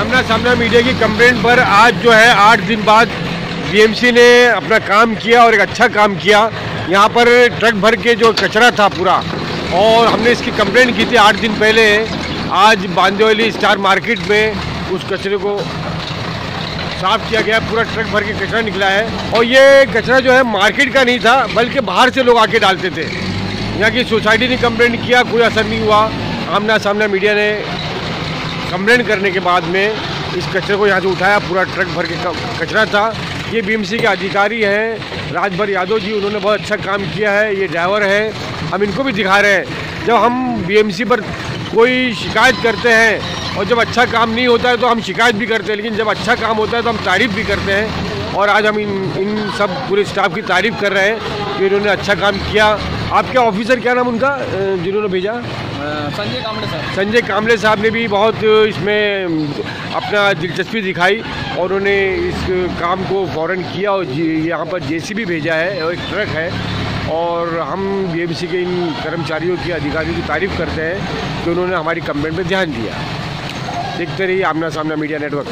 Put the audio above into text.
आमना सामना मीडिया की कंप्लेंट पर आज जो है आठ दिन बाद बीएमसी ने अपना काम किया और एक अच्छा काम किया। यहाँ पर ट्रक भर के जो कचरा था पूरा, और हमने इसकी कंप्लेंट की थी आठ दिन पहले। आज बांदेवली स्टार मार्केट में उस कचरे को साफ़ किया गया, पूरा ट्रक भर के कचरा निकला है। और ये कचरा जो है मार्केट का नहीं था, बल्कि बाहर से लोग आके डालते थे। यहाँ की सोसाइटी ने कंप्लेंट किया, कोई असर नहीं हुआ। आमना सामना मीडिया ने कंप्लेंट करने के बाद में इस कचरे को यहाँ से उठाया, पूरा ट्रक भर के, कचरा था। ये बीएमसी के अधिकारी हैं, राजभर यादव जी, उन्होंने बहुत अच्छा काम किया है, ये ड्राइवर है। हम इनको भी दिखा रहे हैं। जब हम बीएमसी पर कोई शिकायत करते हैं और जब अच्छा काम नहीं होता है तो हम शिकायत भी करते हैं, लेकिन जब अच्छा काम होता है तो हम तारीफ़ भी करते हैं। और आज हम इन इन सब पूरे स्टाफ की तारीफ़ कर रहे हैं कि इन्होंने अच्छा काम किया। आपके ऑफिसर क्या नाम उनका जिन्होंने भेजा? संजय कामले साहब संजय कामले साहब ने भी बहुत इसमें अपना दिलचस्पी दिखाई और उन्होंने इस काम को फ़ौरन किया और यहाँ पर जेसीबी भेजा है और एक ट्रक है और हम बीएमसी के इन कर्मचारियों की अधिकारियों की तारीफ़ करते हैं कि उन्होंने हमारी कंप्लेंट पर ध्यान दिया। देखते रहिए आमना सामना मीडिया नेटवर्क।